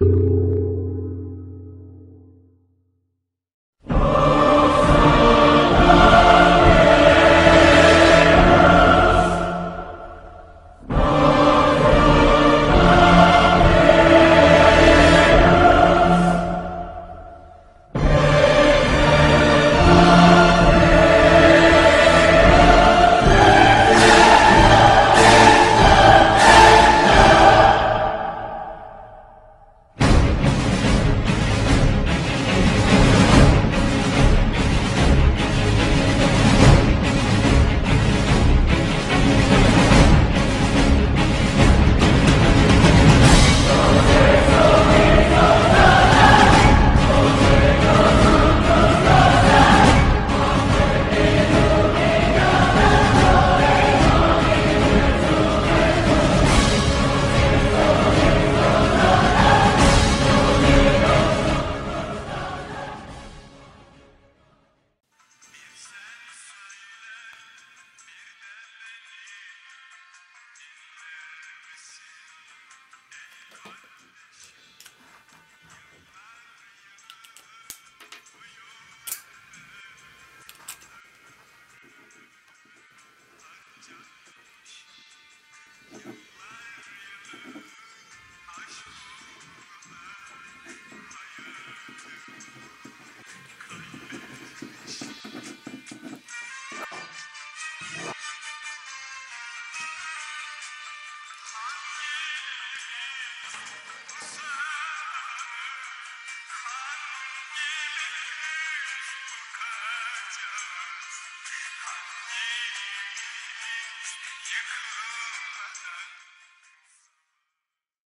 you Yes, sir.